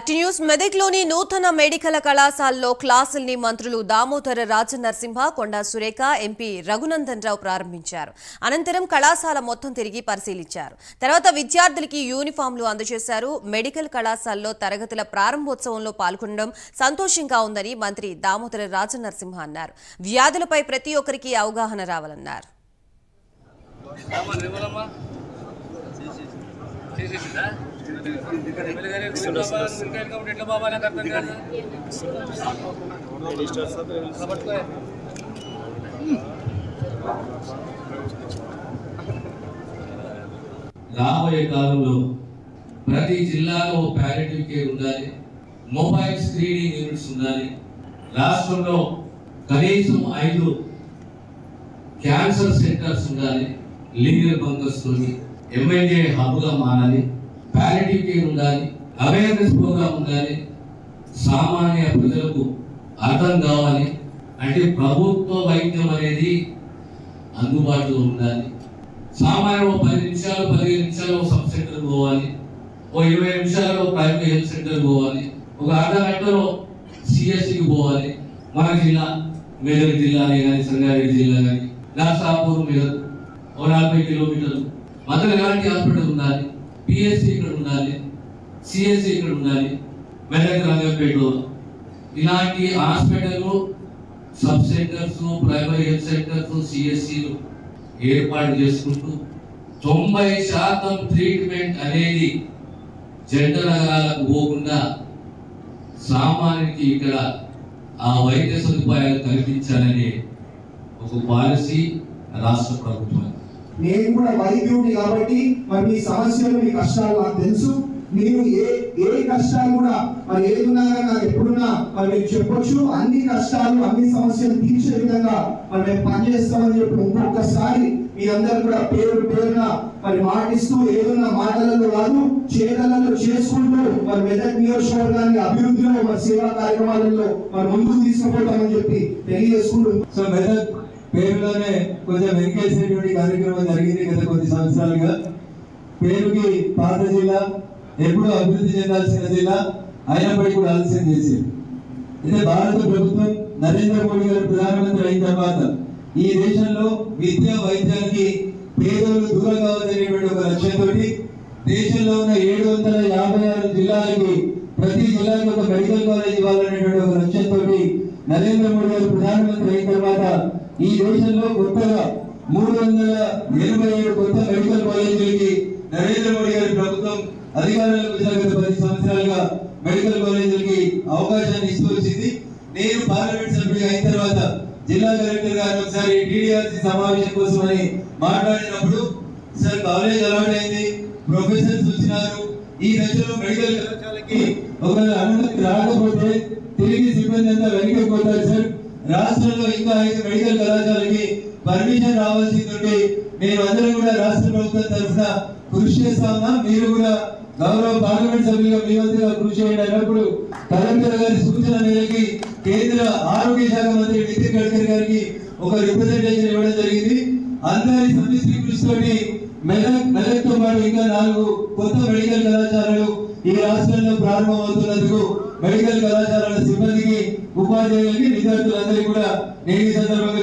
News మెదక్లోని నూతన medical కళాశాలలో క్లాసుల్ని మంత్రులు దామోదర రాజనరసింహ కొండా సురేఖ ఎంపీ రఘునందన్ రావు ప్రారంభించారు. అనంతరం కళాశాల మొత్తం తిరిగి పరిశీలించారు. తర్వాత విద్యార్థులకి యూనిఫామ్లు అందజేశారు. మెడికల్ కళాశాలలో తరగతుల ప్రారంభోత్సవంలో పాల్గొనడం సంతోషంగా ఉందని మంత్రి దామోదర రాజనరసింహ అన్నారు. వ్యాధులపై ప్రతి ఒక్కరికి అవగాహన రావాలన్నారు. చేసేసిందా రాబోయే కాలంలో ప్రతి జిల్లాలో ప్యారెటివ్ కేర్ ఉండాలి మొబైల్ స్క్రీనింగ్ యూనిట్స్ ఉండాలి. రాష్ట్రంలో కనీసం ఐదు క్యాన్సర్ సెంటర్స్ ఉండాలి. లీగల్ బంకర్స్తోని ఎంఎల్ఏ హబ్గా మారాలి. ప్యారెటివ్ కేర్ ఉండాలి అవేర్నెస్ ప్రోగ్రామ్ ఉండాలి. సామాన్య ప్రజలకు అర్థం కావాలి. అంటే ప్రభుత్వ వైద్యం అనేది అందుబాటులో ఉండాలి. సామాన్య ఓ పది నిమిషాలు పదిహేను నిమిషాలు ఒక సబ్ సెంటర్ పోవాలి. ఓ ఇరవై నిమిషాలు ప్రైవేట్ హెల్త్ సెంటర్ పోవాలి. ఒక అర్ధ గంటలో సిఎస్సికి పోవాలి. మన జిల్లా మెదక్ జిల్లా కానీ సంగారెడ్డి జిల్లా కానీ నర్సాపూర్ మెదక్ ఓ నలభై కిలోమీటర్లు. మధ్యలో ఎలాంటి హాస్పిటల్ ఉండాలి. పిఎస్సి ఇక్కడ ఉండాలి సిఎస్సి ఇక్కడ ఉండాలి మెదక్ రంగంపేటలో ఇలాంటి hospital sub centres primary health centres సిఎస్సిలు ఏర్పాటు చేసుకుంటూ తొంభై శాతం ట్రీట్మెంట్ అనేది జంట నగరాలకు పోకుండా సామాన్యునికి ఇక్కడ ఆ వైద్య సదుపాయాలు కల్పించాలనే ఒక పాలసీ రాష్ట్ర ప్రభుత్వం నేను కూడా వైద్యుడిని కాబట్టి మరి మీ సమస్యలు మీ కష్టాలు నాకు తెలుసు. మీరు ఏ ఏ కష్టాలు కూడా మరి ఏదున్నా నాకు ఎప్పుడున్నా మరి మీరు చెప్పొచ్చు. అన్ని కష్టాలు అన్ని సమస్యలు తీర్చే విధంగా మరి మేము పనిచేస్తామని చెప్పి ఇంకొకసారి మీ అందరు కూడా పేరు పేరున మరి మాటిస్తూ ఏదున్న మాటలలో కాదు చేతలలో చేసుకుంటూ మరి మెదక్ నియోజకవర్గాన్ని అభివృద్ధిలో మరి సేవా కార్యక్రమాలలో మరి ముందుకు తీసుకుపోతామని చెప్పి తెలియజేసుకుంటూ సో మెదక్ పేరులోనే కొంచెం వెంకటేశ్వరుడి కార్యక్రమం జరిగింది గత కొద్ది సంవత్సరాలుగా. పేరుకి పాత జిల్లా ఎప్పుడూ అభివృద్ధి చెందాల్సిన జిల్లా అయినప్పటికీ కూడా ఆలస్యం చేసింది. అయితే భారత ప్రభుత్వం నరేంద్ర మోడీ గారు ప్రధానమంత్రి అయిన తర్వాత ఈ దేశంలో విద్య వైద్యానికి పేదలు దూరం కావాలనేటువంటి ఒక లక్ష్యంతో దేశంలో ఉన్న ఏడు వందల యాభై ఆరు జిల్లాలకి ప్రతి జిల్లాకి ఒక మెడికల్ కాలేజ్ ఇవ్వాలనేటువంటి ఒక లక్ష్యంతో నరేంద్ర మోడీ గారు ప్రధానమంత్రి అయిన తర్వాత ఈ దేశంలో కొత్తగా మూడు వందల ఎనభై ఏడు కొత్త మెడికల్ కాలేజీలకి నరేంద్ర మోడీ గారి ప్రభుత్వం అధికారంలోకి వచ్చిన గత పది సంవత్సరాలుగా మెడికల్ కాలేజీలకి అవకాశాన్ని ఇస్తూ వచ్చింది నేను పార్లమెంట్ సభ్యుడిగా అయిన తర్వాత జిల్లా కలెక్టర్ గారు ఒకసారి టీడీఆర్సీ సమావేశం కోసమని మాట్లాడినప్పుడు సార్ కాలేజ్ అలవాటైంది ప్రొఫెసర్స్ వచ్చినారు. ఈ దశలో మెడికల్ కళాశాలకి ఒక అనుమతి రాకపోతే తిరిగి సిబ్బంది అంతా వెనక్కి పోతారు సార్. రాష్ట్రంలో ఇంకా ఐదు మెడికల్ కళాశాలకి పర్మిషన్ రావాల్సింది ఉంటే మేమందరం కూడా రాష్ట్ర ప్రభుత్వం తరఫున కృషి చేస్తా ఉన్నాం మీరు కూడా గౌరవ పార్లమెంట్ సభ్యులుగా మీ వంతుగా కృషి చేయండి అన్నప్పుడు కలెక్టర్ గారి సూచన మేరకి కేంద్ర ఆరోగ్య శాఖ మంత్రి నితిన్ గడ్కరీ గారికి ఒక రిప్రజెంటేషన్ ఇవ్వడం జరిగింది. అందరి సమిష్టి కృషితోటి మెదక్ మెదక్తో పాటు ఇంకా నాలుగు కొత్త మెడికల్ కళాశాలలు ఈ రాష్ట్రంలో ప్రారంభమవుతున్నందుకు మెడికల్ కళాశాలల సిబ్బందికి ఉపాధ్యాయులకి విద్యార్థులందరికీ కూడా నేను ఈ సందర్భంగా